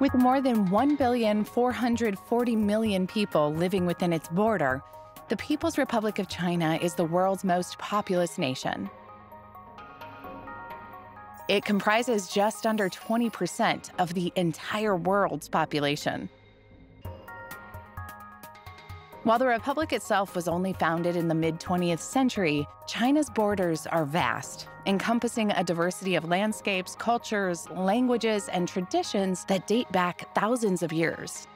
With more than 1,440 million people living within its border, the People's Republic of China is the world's most populous nation. It comprises just under 20% of the entire world's population. While the Republic itself was only founded in the mid 20th century, China's borders are vast, encompassing a diversity of landscapes, cultures, languages, and traditions that date back thousands of years.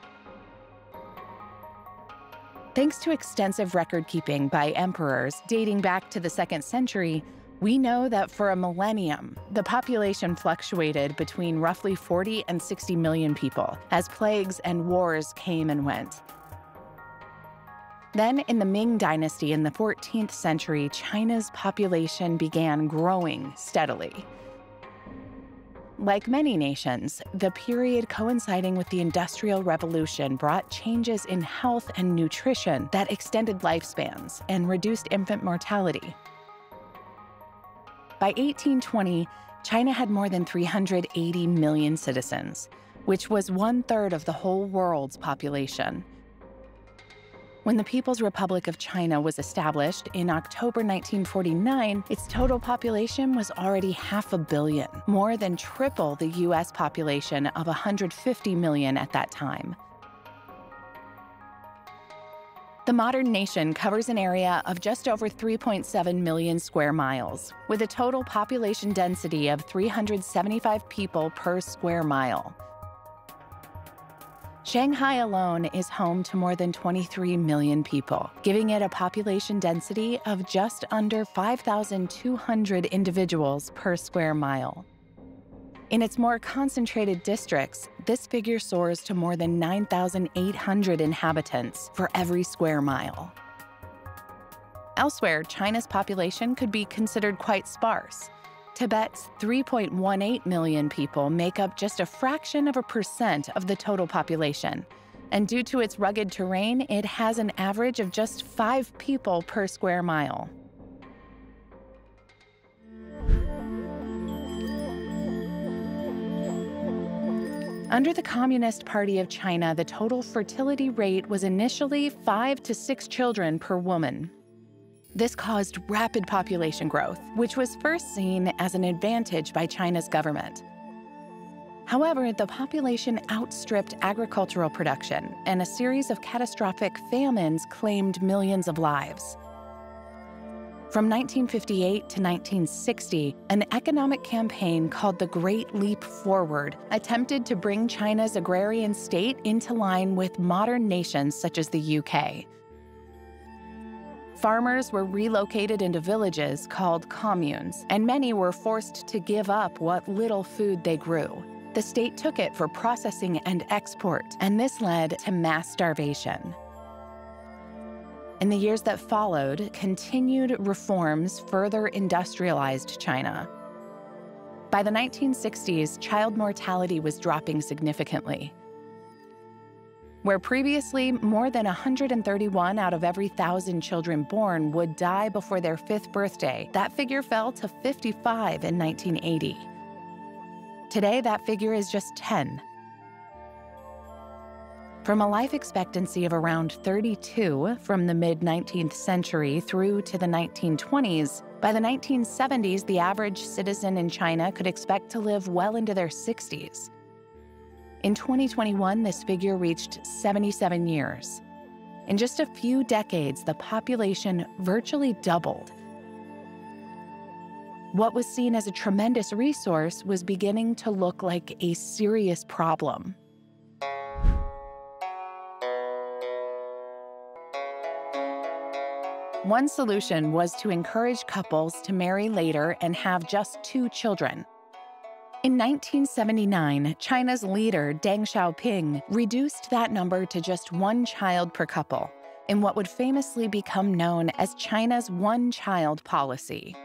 Thanks to extensive record keeping by emperors dating back to the second century, we know that for a millennium, the population fluctuated between roughly 40 and 60 million people as plagues and wars came and went. Then, in the Ming Dynasty in the 14th century, China's population began growing steadily. Like many nations, the period coinciding with the Industrial Revolution brought changes in health and nutrition that extended lifespans and reduced infant mortality. By 1820, China had more than 380 million citizens, which was one third of the whole world's population. When the People's Republic of China was established in October 1949, its total population was already half a billion, more than triple the US population of 150 million at that time. The modern nation covers an area of just over 3.7 million square miles, with a total population density of 375 people per square mile. Shanghai alone is home to more than 23 million people, giving it a population density of just under 5,200 individuals per square mile. In its more concentrated districts, this figure soars to more than 9,800 inhabitants for every square mile. Elsewhere, China's population could be considered quite sparse. Tibet's 3.18 million people make up just a fraction of a percent of the total population. And due to its rugged terrain, it has an average of just five people per square mile. Under the Communist Party of China, the total fertility rate was initially five to six children per woman. This caused rapid population growth, which was first seen as an advantage by China's government. However, the population outstripped agricultural production, and a series of catastrophic famines claimed millions of lives. From 1958 to 1960, an economic campaign called the Great Leap Forward attempted to bring China's agrarian state into line with modern nations such as the UK. Farmers were relocated into villages called communes, and many were forced to give up what little food they grew. The state took it for processing and export, and this led to mass starvation. In the years that followed, continued reforms further industrialized China. By the 1960s, child mortality was dropping significantly. Where previously more than 131 out of every thousand children born would die before their fifth birthday, that figure fell to 55 in 1980. Today, that figure is just 10. From a life expectancy of around 32 from the mid 19th century through to the 1920s, by the 1970s, the average citizen in China could expect to live well into their 60s. In 2021, this figure reached 77 years. In just a few decades, the population virtually doubled. What was seen as a tremendous resource was beginning to look like a serious problem. One solution was to encourage couples to marry later and have just two children. In 1979, China's leader Deng Xiaoping reduced that number to just one child per couple in what would famously become known as China's one child policy.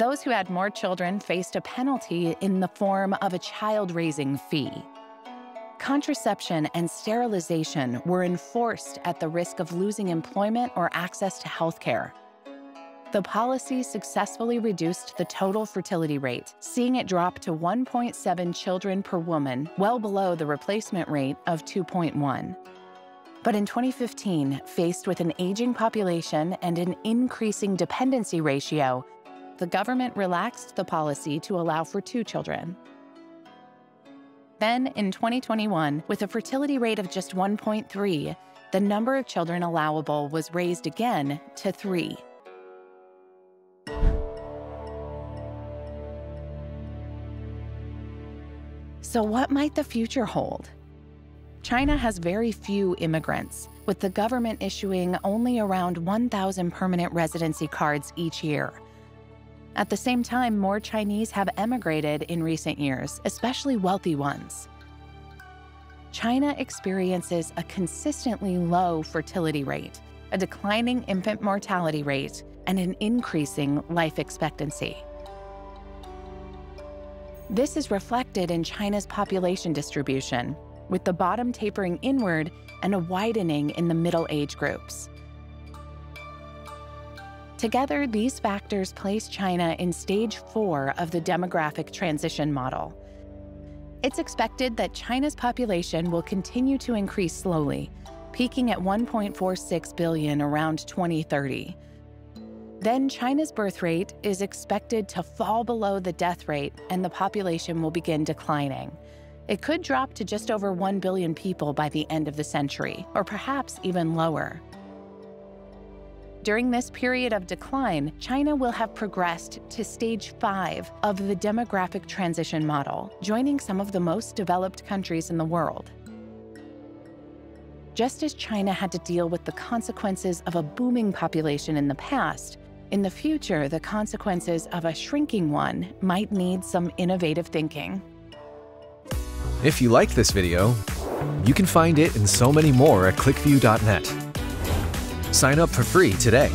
Those who had more children faced a penalty in the form of a child raising fee. Contraception and sterilization were enforced at the risk of losing employment or access to health care. The policy successfully reduced the total fertility rate, seeing it drop to 1.7 children per woman, well below the replacement rate of 2.1. But in 2015, faced with an aging population and an increasing dependency ratio, the government relaxed the policy to allow for two children. Then, in 2021, with a fertility rate of just 1.3, the number of children allowable was raised again to three. So, what might the future hold? China has very few immigrants, with the government issuing only around 1,000 permanent residency cards each year. At the same time, more Chinese have emigrated in recent years, especially wealthy ones. China experiences a consistently low fertility rate, a declining infant mortality rate, and an increasing life expectancy. This is reflected in China's population distribution, with the bottom tapering inward and a widening in the middle age groups. Together, these factors place China in stage four of the demographic transition model it's expected that China's population will continue to increase slowly, peaking at 1.46 billion around 2030. Then China's birth rate is expected to fall below the death rate and the population will begin declining. It could drop to just over 1 billion people by the end of the century, or perhaps even lower. During this period of decline, China will have progressed to stage five of the demographic transition model, joining some of the most developed countries in the world. Just as China had to deal with the consequences of a booming population in the past, in the future, the consequences of a shrinking one might need some innovative thinking. If you liked this video, you can find it and so many more at clickview.net. Sign up for free today.